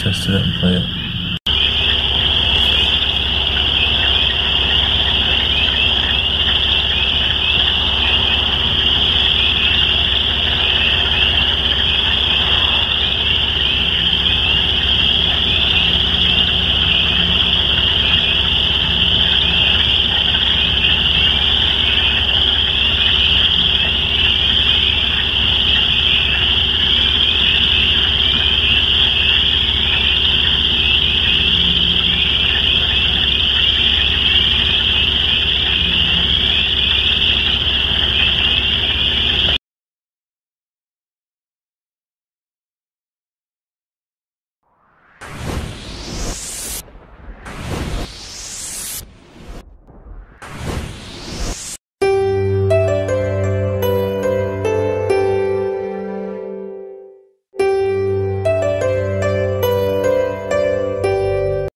test it out and play it.